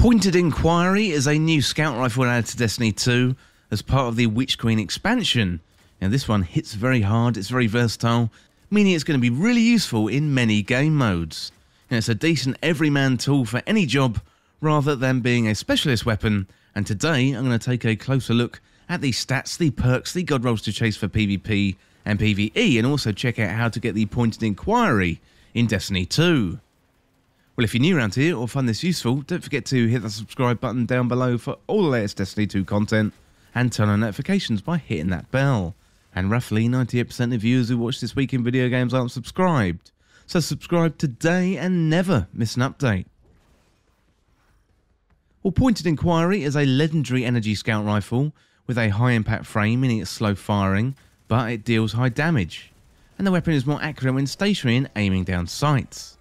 Pointed Inquiry is a new scout rifle added to Destiny 2 as part of the Witch Queen expansion. Now, this one hits very hard, it's very versatile, meaning it's going to be really useful in many game modes. And it's a decent everyman tool for any job rather than being a specialist weapon. And today I'm going to take a closer look at the stats, the perks, the god rolls to chase for PvP and PvE, and also check out how to get the Pointed Inquiry in Destiny 2. Well, if you're new around here or find this useful, don't forget to hit the subscribe button down below for all the latest Destiny 2 content and turn on notifications by hitting that bell. And roughly 98% of viewers who watch this week in video games aren't subscribed. So subscribe today and never miss an update. Well, Pointed Inquiry is a legendary energy scout rifle with a high impact frame, meaning it's slow firing, but it deals high damage. And the weapon is more accurate when stationary and aiming down sights.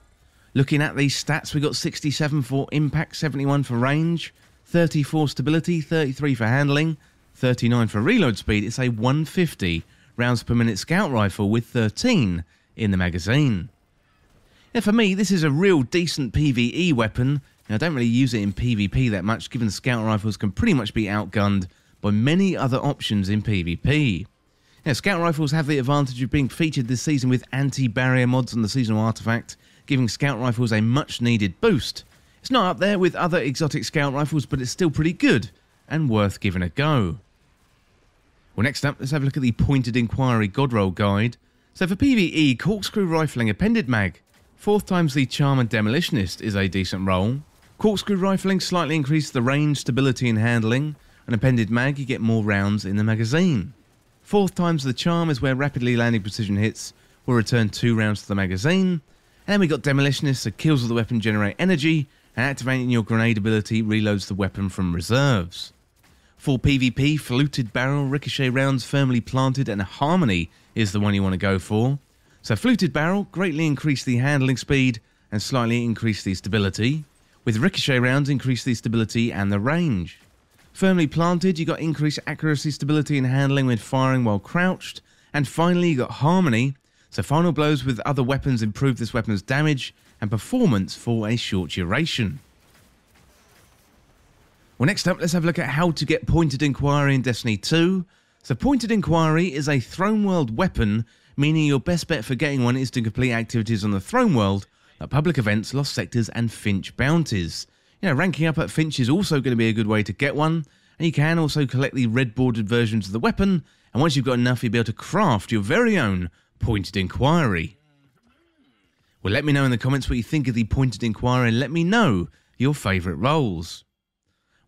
Looking at these stats, we got 67 for impact, 71 for range, 30 for stability, 33 for handling, 39 for reload speed. It's a 150 rounds per minute scout rifle with 13 in the magazine. For me, this is a real decent PvE weapon. Now, I don't really use it in PvP that much, given scout rifles can pretty much be outgunned by many other options in PvP. Now, scout rifles have the advantage of being featured this season with anti-barrier mods on the seasonal artifact, giving scout rifles a much needed boost. It's not up there with other exotic scout rifles, but it's still pretty good and worth giving a go. Well, next up, let's have a look at the Pointed Inquiry Godroll Guide. So for PvE, Corkscrew Rifling Appended Mag. Fourth times the Charm and Demolitionist is a decent roll. Corkscrew Rifling slightly increases the range, stability and handling. An Appended Mag, you get more rounds in the magazine. Fourth times the Charm is where rapidly landing precision hits will return two rounds to the magazine. And then we got Demolitionist, so kills of the weapon generate energy, and activating your grenade ability reloads the weapon from reserves. For PvP, Fluted Barrel, Ricochet rounds firmly planted, and Harmony is the one you want to go for. So Fluted Barrel greatly increase the handling speed and slightly increase the stability. With Ricochet rounds, increase the stability and the range. Firmly planted, you got increased accuracy, stability, and handling when firing while crouched. And finally, you got Harmony, so final blows with other weapons improve this weapon's damage and performance for a short duration. Well, next up, let's have a look at how to get Pointed Inquiry in Destiny 2. So, Pointed Inquiry is a Throne World weapon, meaning your best bet for getting one is to complete activities on the Throne World, like public events, lost sectors, and Fynch bounties. You know, ranking up at Fynch is also going to be a good way to get one, and you can also collect the red bordered versions of the weapon, and once you've got enough, you'll be able to craft your very own Pointed Inquiry. Well, let me know in the comments what you think of the Pointed Inquiry and let me know your favourite rolls.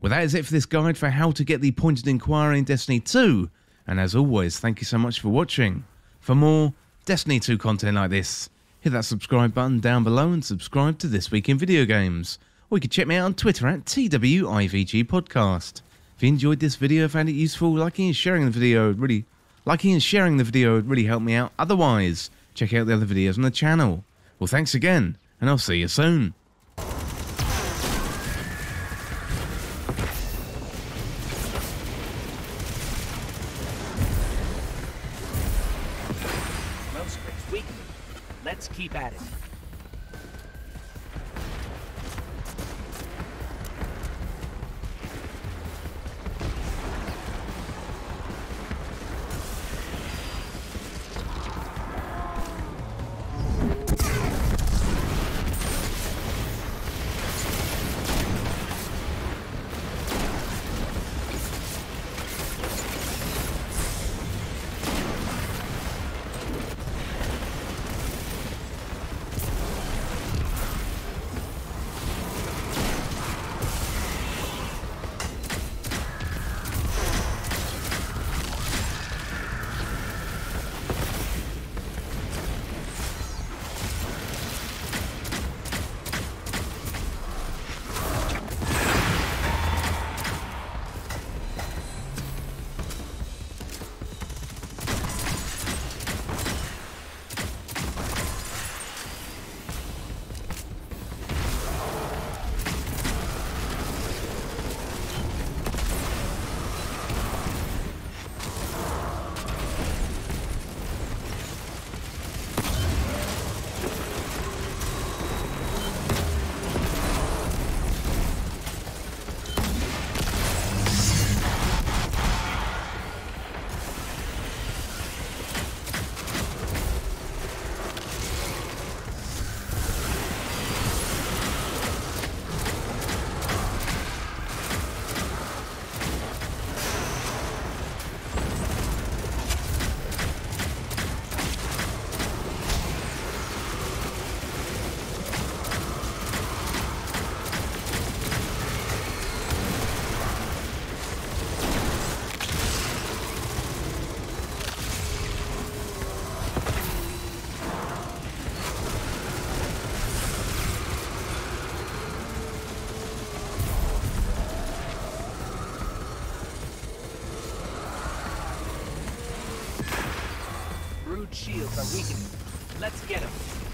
Well, that is it for this guide for how to get the Pointed Inquiry in Destiny 2. And as always, thank you so much for watching. For more Destiny 2 content like this, hit that subscribe button down below and subscribe to This Week in Video Games. Or you can check me out on Twitter at TWIVG Podcast. If you enjoyed this video, found it useful, liking and sharing the video really liking and sharing the video would really help me out. Otherwise, check out the other videos on the channel. Well, thanks again, and I'll see you soon. Let's keep at it. Let's get them.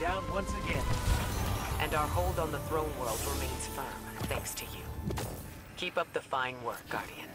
Down once again. And our hold on the throne world remains firm, thanks to you. Keep up the fine work, Guardian.